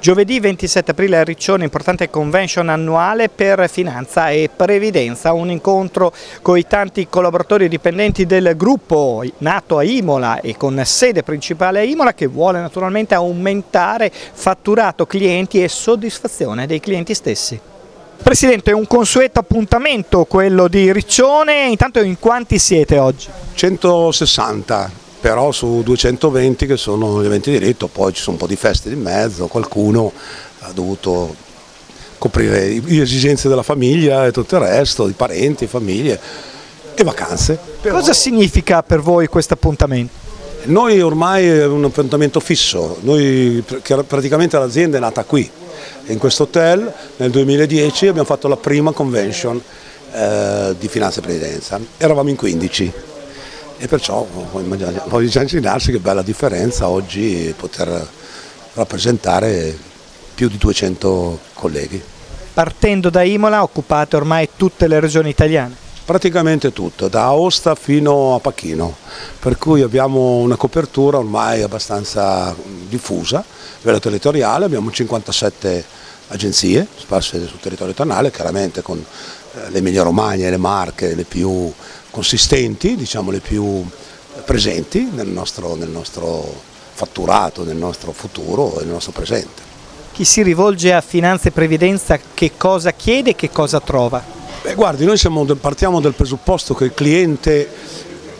Giovedì 27 aprile a Riccione, importante convention annuale per finanza e previdenza, un incontro con i tanti collaboratori e dipendenti del gruppo nato a Imola e con sede principale a Imola che vuole naturalmente aumentare fatturato clienti e soddisfazione dei clienti stessi. Presidente, è un consueto appuntamento quello di Riccione, intanto in quanti siete oggi? 160 però su 220 che sono gli eventi di rito, poi ci sono un po' di feste di mezzo, qualcuno ha dovuto coprire le esigenze della famiglia e tutto il resto, di parenti, famiglie e vacanze. Però... Cosa significa per voi questo appuntamento? Noi ormai è un appuntamento fisso, noi, praticamente l'azienda è nata qui, in questo hotel nel 2010 abbiamo fatto la prima convention eh, di finanza e previdenza, eravamo in 15 e perciò già immaginarsi che bella differenza oggi poter rappresentare più di 200 colleghi. Partendo da Imola occupate ormai tutte le regioni italiane? Praticamente tutto, da Aosta fino a Pachino, per cui abbiamo una copertura ormai abbastanza diffusa a livello territoriale, abbiamo 57 agenzie sparse sul territorio tonale, chiaramente con eh, le Emilia Romagna e le Marche le più consistenti, diciamo le più presenti nel nostro, nel nostro fatturato, nel nostro futuro e nel nostro presente. Chi si rivolge a finanza e previdenza che cosa chiede e che cosa trova? Beh, guardi, noi siamo, partiamo dal presupposto che il cliente,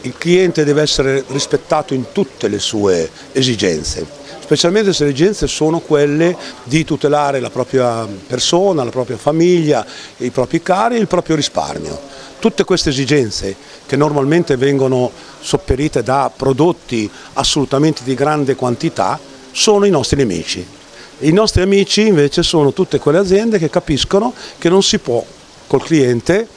il cliente deve essere rispettato in tutte le sue esigenze specialmente se le esigenze sono quelle di tutelare la propria persona, la propria famiglia, i propri cari e il proprio risparmio. Tutte queste esigenze che normalmente vengono sopperite da prodotti assolutamente di grande quantità sono i nostri nemici. I nostri amici invece sono tutte quelle aziende che capiscono che non si può col cliente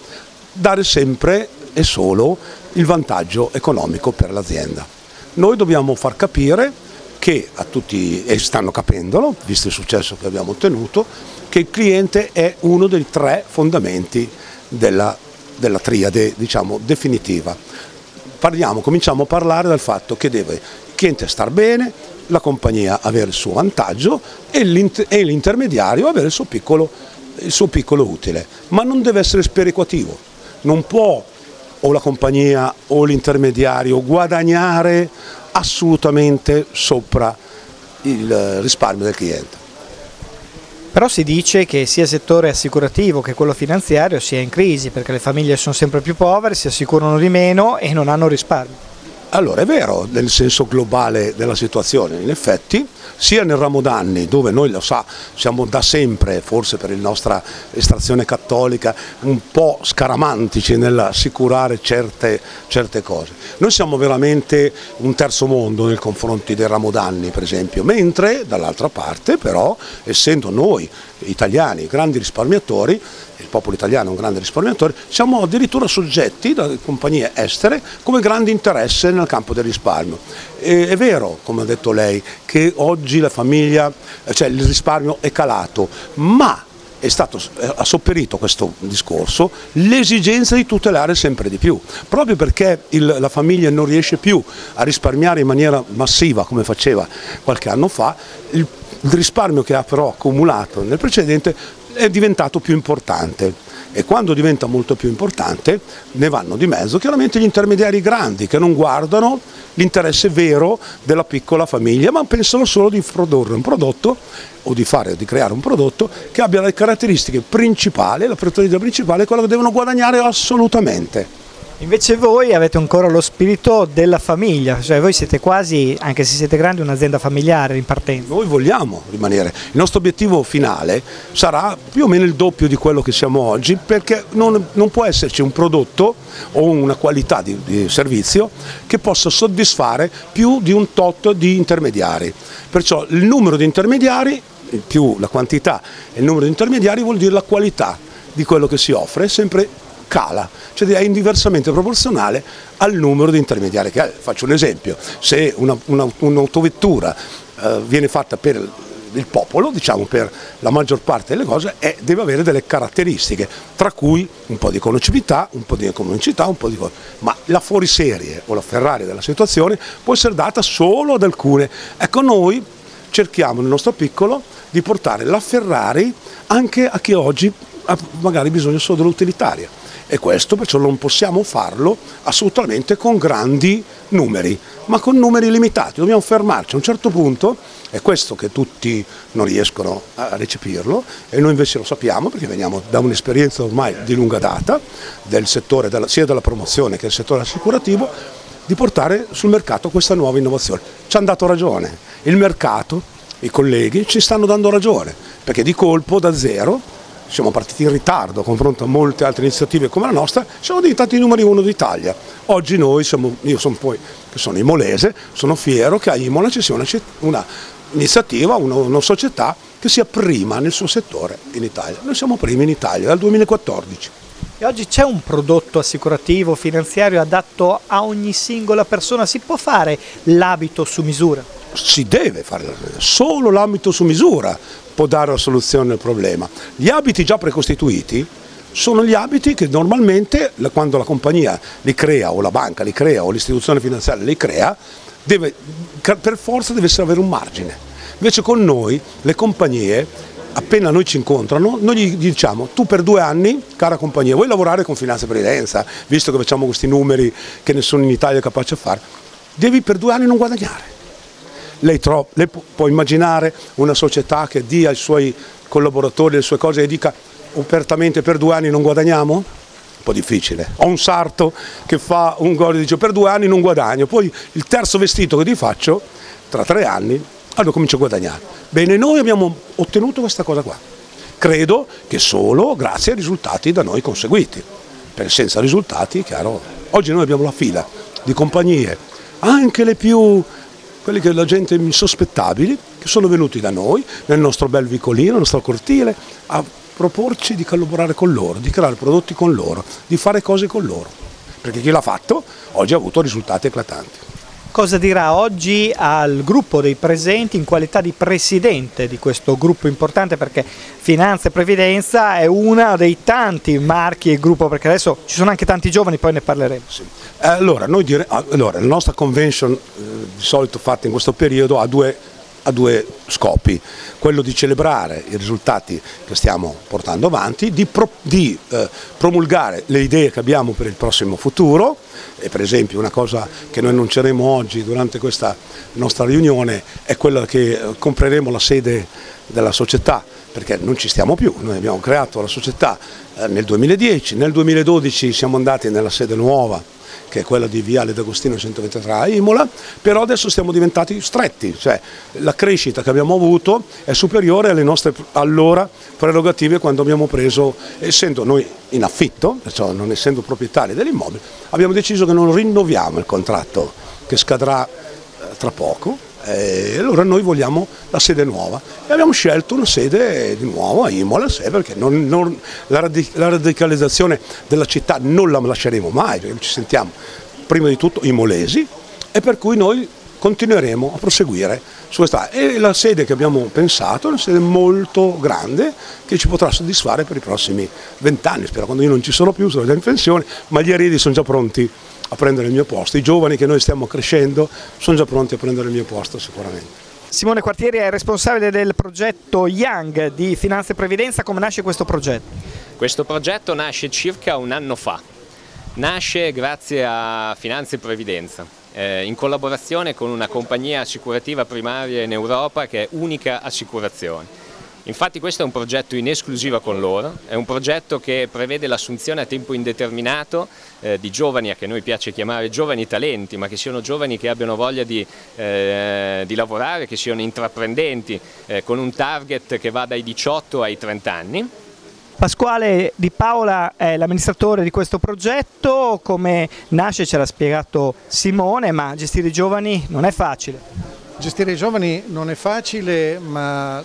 dare sempre e solo il vantaggio economico per l'azienda. Noi dobbiamo far capire che a tutti, e stanno capendolo, visto il successo che abbiamo ottenuto, che il cliente è uno dei tre fondamenti della, della triade diciamo, definitiva. Parliamo, cominciamo a parlare del fatto che deve il cliente star bene, la compagnia avere il suo vantaggio e l'intermediario avere il suo, piccolo, il suo piccolo utile, ma non deve essere sperequativo, non può o la compagnia o l'intermediario guadagnare assolutamente sopra il risparmio del cliente. Però si dice che sia il settore assicurativo che quello finanziario sia in crisi perché le famiglie sono sempre più povere, si assicurano di meno e non hanno risparmio. Allora è vero nel senso globale della situazione, in effetti sia nel ramo danni dove noi lo sa siamo da sempre, forse per la nostra estrazione cattolica, un po' scaramantici nell'assicurare certe, certe cose. Noi siamo veramente un terzo mondo nei confronti del ramo danni per esempio, mentre dall'altra parte però essendo noi italiani grandi risparmiatori il popolo italiano è un grande risparmiatore, siamo addirittura soggetti da compagnie estere come grande interesse nel campo del risparmio. E, è vero, come ha detto lei, che oggi la famiglia, cioè il risparmio è calato, ma è stato, ha sopperito questo discorso l'esigenza di tutelare sempre di più, proprio perché il, la famiglia non riesce più a risparmiare in maniera massiva come faceva qualche anno fa, il, il risparmio che ha però accumulato nel precedente è diventato più importante e quando diventa molto più importante ne vanno di mezzo chiaramente gli intermediari grandi che non guardano l'interesse vero della piccola famiglia ma pensano solo di produrre un prodotto o di fare di creare un prodotto che abbia le caratteristiche principali, la caratteristica principale è quella che devono guadagnare assolutamente. Invece voi avete ancora lo spirito della famiglia, cioè voi siete quasi, anche se siete grandi, un'azienda familiare in partenza. Noi vogliamo rimanere, il nostro obiettivo finale sarà più o meno il doppio di quello che siamo oggi perché non, non può esserci un prodotto o una qualità di, di servizio che possa soddisfare più di un tot di intermediari. Perciò il numero di intermediari più la quantità e il numero di intermediari vuol dire la qualità di quello che si offre, sempre cala, cioè è inversamente proporzionale al numero di intermediari che ha. Faccio un esempio, se un'autovettura una, un eh, viene fatta per il popolo, diciamo per la maggior parte delle cose, è, deve avere delle caratteristiche, tra cui un po' di conoscibilità, un po' di economicità, un po' di cose. Ma la fuoriserie o la Ferrari della situazione può essere data solo ad alcune. Ecco noi cerchiamo nel nostro piccolo di portare la Ferrari anche a chi oggi ha magari bisogno solo dell'utilitaria. E questo perciò non possiamo farlo assolutamente con grandi numeri, ma con numeri limitati, dobbiamo fermarci a un certo punto, è questo che tutti non riescono a recepirlo e noi invece lo sappiamo perché veniamo da un'esperienza ormai di lunga data del settore sia della promozione che del settore assicurativo, di portare sul mercato questa nuova innovazione. Ci hanno dato ragione, il mercato, i colleghi ci stanno dando ragione, perché di colpo da zero siamo partiti in ritardo a confronto a molte altre iniziative come la nostra, siamo diventati i numeri uno d'Italia. Oggi noi siamo, io sono poi, che sono imolese, sono fiero che a Imola ci sia una, una una, una società che sia prima nel suo settore in Italia. Noi siamo primi in Italia dal 2014. E oggi c'è un prodotto assicurativo, finanziario adatto a ogni singola persona? Si può fare l'abito su misura? Si deve fare, solo l'ambito su misura può dare la soluzione al problema. Gli abiti già precostituiti sono gli abiti che normalmente quando la compagnia li crea o la banca li crea o l'istituzione finanziaria li crea, deve, per forza deve avere un margine. Invece con noi le compagnie appena noi ci incontrano, noi gli diciamo tu per due anni, cara compagnia, vuoi lavorare con Finanza e Previdenza, visto che facciamo questi numeri che nessuno in Italia è capace di fare, devi per due anni non guadagnare. Lei, tro- lei può immaginare una società che dia ai suoi collaboratori le sue cose e dica apertamente per due anni non guadagniamo? Un po' difficile. Ho un sarto che fa un gol e dice per due anni non guadagno, poi il terzo vestito che ti faccio, tra tre anni, allora comincio a guadagnare. Bene, noi abbiamo ottenuto questa cosa qua. Credo che solo grazie ai risultati da noi conseguiti, perché senza risultati, chiaro, oggi noi abbiamo la fila di compagnie, anche le più quelli che la gente insospettabili, che sono venuti da noi, nel nostro bel vicolino, nel nostro cortile, a proporci di collaborare con loro, di creare prodotti con loro, di fare cose con loro. Perché chi l'ha fatto oggi ha avuto risultati eclatanti. Cosa dirà oggi al gruppo dei presenti in qualità di presidente di questo gruppo importante perché Finanza e Previdenza è uno dei tanti marchi e gruppo perché adesso ci sono anche tanti giovani, poi ne parleremo. Sì. Allora, dire, allora, la nostra convention eh, di solito fatta in questo periodo ha due ha due scopi, quello di celebrare i risultati che stiamo portando avanti, di, pro, di eh, promulgare le idee che abbiamo per il prossimo futuro e per esempio una cosa che noi annunceremo oggi durante questa nostra riunione è quella che eh, compreremo la sede della società perché non ci stiamo più, noi abbiamo creato la società eh, nel 2010, nel 2012 siamo andati nella sede nuova che è quella di Viale d'Agostino 123 a Imola, però adesso siamo diventati stretti, cioè la crescita che abbiamo avuto è superiore alle nostre allora prerogative quando abbiamo preso, essendo noi in affitto, perciò non essendo proprietari dell'immobile, abbiamo deciso che non rinnoviamo il contratto che scadrà eh, tra poco e allora noi vogliamo la sede nuova. E abbiamo scelto una sede di nuovo a Imola perché non, non, la, radic la, radicalizzazione della città non la lasceremo mai perché ci sentiamo prima di tutto imolesi e per cui noi continueremo a proseguire su questa e la sede che abbiamo pensato è una sede molto grande che ci potrà soddisfare per i prossimi vent'anni spero quando io non ci sono più sono già in pensione ma gli eredi sono già pronti a prendere il mio posto. I giovani che noi stiamo crescendo sono già pronti a prendere il mio posto sicuramente. Simone Quartieri è responsabile del progetto Young di Finanza e Previdenza, come nasce questo progetto? Questo progetto nasce circa un anno fa, nasce grazie a Finanza e Previdenza, eh, in collaborazione con una compagnia assicurativa primaria in Europa che è Unica Assicurazione. Infatti questo è un progetto in esclusiva con loro, è un progetto che prevede l'assunzione a tempo indeterminato eh, di giovani, a che noi piace chiamare giovani talenti, ma che siano giovani che abbiano voglia di, eh, di lavorare, che siano intraprendenti, eh, con un target che va dai 18 ai 30 anni. Pasquale Di Paola è l'amministratore di questo progetto, come nasce ce l'ha spiegato Simone, ma gestire i giovani non è facile. Gestire i giovani non è facile, ma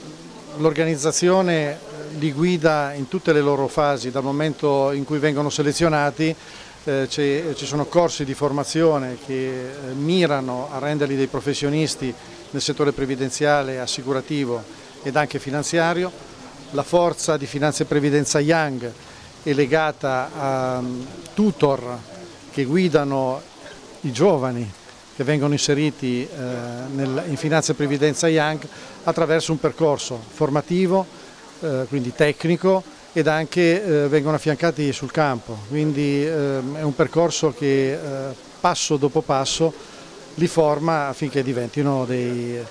l'organizzazione li guida in tutte le loro fasi, dal momento in cui vengono selezionati eh, ci sono corsi di formazione che eh, mirano a renderli dei professionisti nel settore previdenziale, assicurativo ed anche finanziario. La forza di Finanza e Previdenza Young è legata a um, tutor che guidano i giovani che vengono inseriti eh, in Finanza e Previdenza Young attraverso un percorso formativo, eh, quindi tecnico ed anche eh, vengono affiancati sul campo, quindi eh, è un percorso che passo dopo passo li forma affinché diventino dei,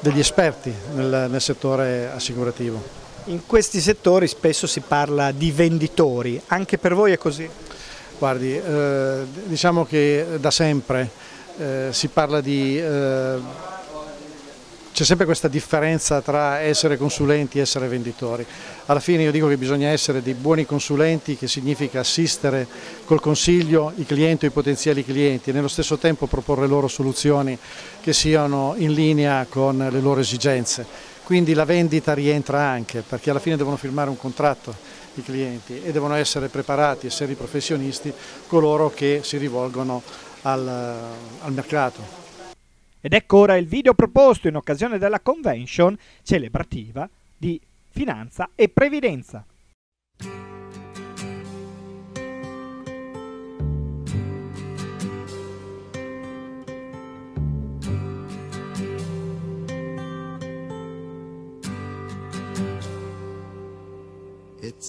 degli esperti nel, nel settore assicurativo. In questi settori spesso si parla di venditori, anche per voi è così? Guardi, eh, diciamo che da sempre eh, si parla di... Eh, c'è sempre questa differenza tra essere consulenti e essere venditori. Alla fine io dico che bisogna essere dei buoni consulenti, che significa assistere col consiglio i clienti o i potenziali clienti e nello stesso tempo proporre loro soluzioni che siano in linea con le loro esigenze. Quindi la vendita rientra anche, perché alla fine devono firmare un contratto i clienti e devono essere preparati e seri professionisti coloro che si rivolgono al, al mercato. Ed ecco ora il video proposto in occasione della convention celebrativa di finanza e previdenza.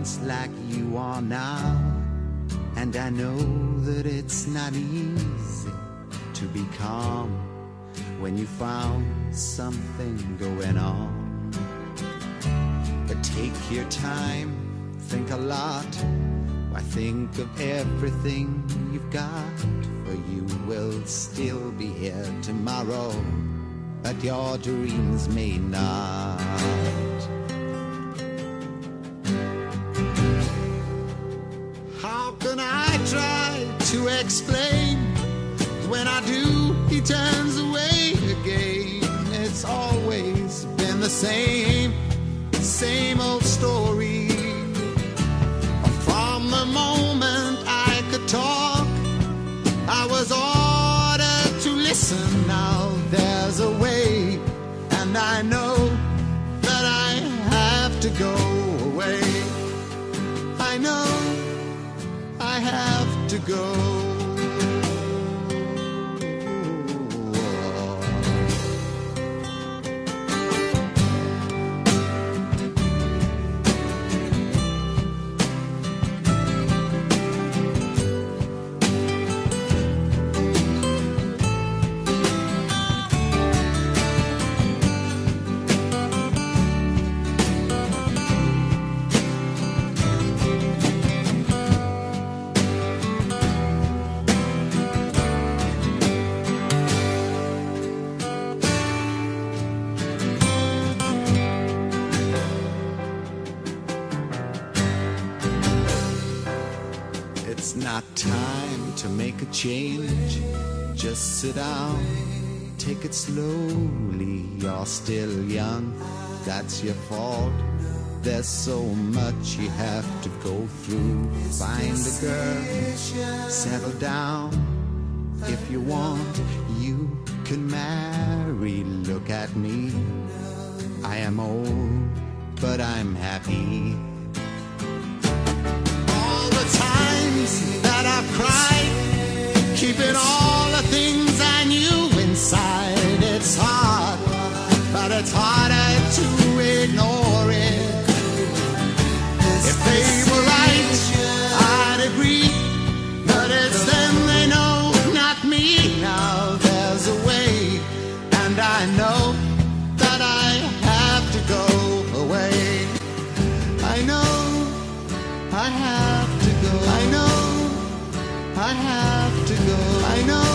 once like you are now, and I know that it's not easy to be calm when you found something going on. But take your time, think a lot. Why think of everything you've got? For you will still be here tomorrow, but your dreams may not. Explain? when I do, he turns away again. It's always been the same, same old story. From the moment I could talk, I was ordered to listen. Now there's a way, and I know that I have to go away. I know I have to go. It's not time to make a change. Just sit down, take it slowly. You're still young, that's your fault. There's so much you have to go through. Find a girl, settle down. If you want, you can marry. Look at me. I am old, but I'm happy. I have to go. I know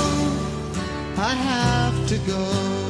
I have to go.